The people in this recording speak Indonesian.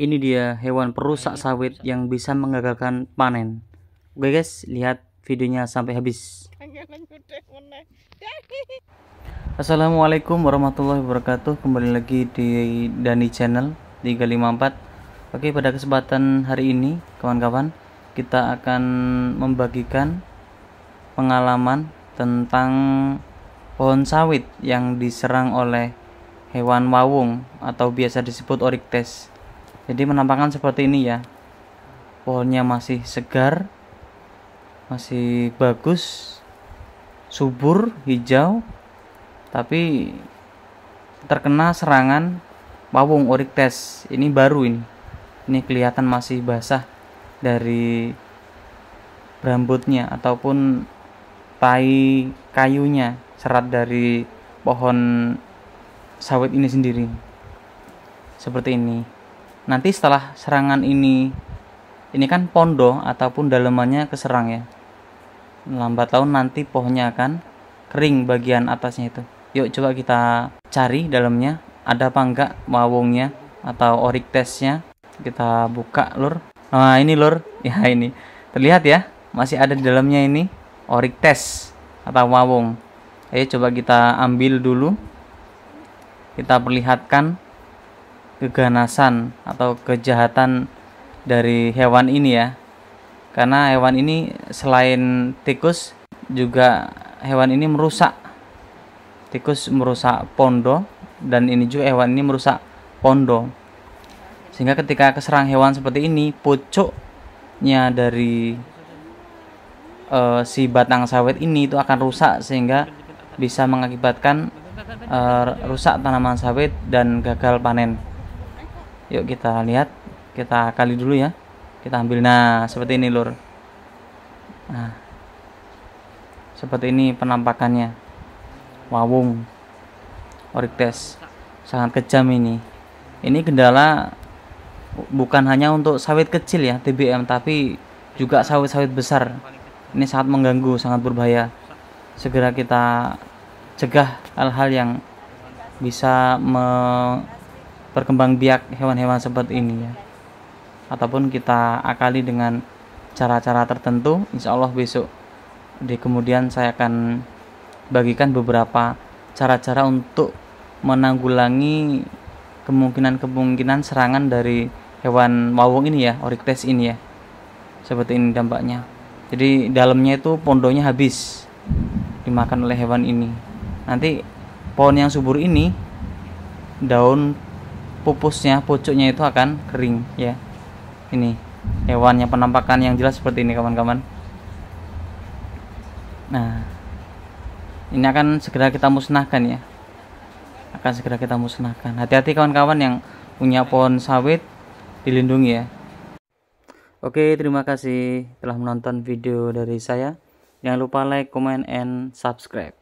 ini dia hewan perusak sawit yang bisa mengagalkan panen. Oke guys lihat videonya sampai habis. Assalamualaikum warahmatullahi wabarakatuh. Kembali lagi di Dani channel 354 oke pada kesempatan hari ini kawan-kawan kita akan membagikan pengalaman tentang pohon sawit yang diserang oleh hewan wawung atau biasa disebut oriktes jadi menampakkan seperti ini ya. Pohonnya masih segar masih bagus subur hijau tapi terkena serangan wawung oriktes ini baru ini. Ini kelihatan masih basah dari rambutnya ataupun tai kayunya serat dari pohon sawit ini sendiri. Seperti ini nanti setelah serangan ini ini kan pondo ataupun dalemannya keserang ya. Lambat laun nanti pohonnya akan kering bagian atasnya itu. Yuk coba kita cari dalamnya. Ada apa enggak mawungnya atau oriktesnya? Kita buka lur. Nah ini lur. Ya ini. Terlihat ya masih ada di dalamnya ini oriktes atau mawung ayo coba kita ambil dulu. Kita perlihatkan keganasan atau kejahatan dari hewan ini ya. Karena hewan ini selain tikus juga hewan ini merusak. Tikus merusak pondo dan ini juga hewan ini merusak pondo. Sehingga ketika keserang hewan seperti ini pucuknya dari uh, si batang sawit ini itu akan rusak sehingga bisa mengakibatkan uh, rusak tanaman sawit dan gagal panen yuk kita lihat kita kali dulu ya. Kita ambil. Nah seperti ini lur. Nah seperti ini penampakannya. Wawung. Oriktes sangat kejam ini. Ini kendala bukan hanya untuk sawit kecil ya TBM tapi juga sawit-sawit besar. Ini sangat mengganggu sangat berbahaya. Segera kita cegah hal-hal yang bisa me berkembang biak hewan-hewan seperti ini ya. Ataupun kita akali dengan cara-cara tertentu insya Allah besok di kemudian saya akan bagikan beberapa cara-cara untuk menanggulangi kemungkinan-kemungkinan serangan dari hewan wawung ini ya oriktes ini ya. Seperti ini dampaknya. Jadi dalamnya itu pondonya habis dimakan oleh hewan ini. Nanti pohon yang subur ini daun pupusnya pucuknya itu akan kering ya. Ini hewannya penampakan yang jelas seperti ini kawan-kawan. Nah ini akan segera kita musnahkan ya. Akan segera kita musnahkan. Hati-hati kawan-kawan yang punya pohon sawit dilindungi ya. Oke terima kasih telah menonton video dari saya. Jangan lupa like comment and subscribe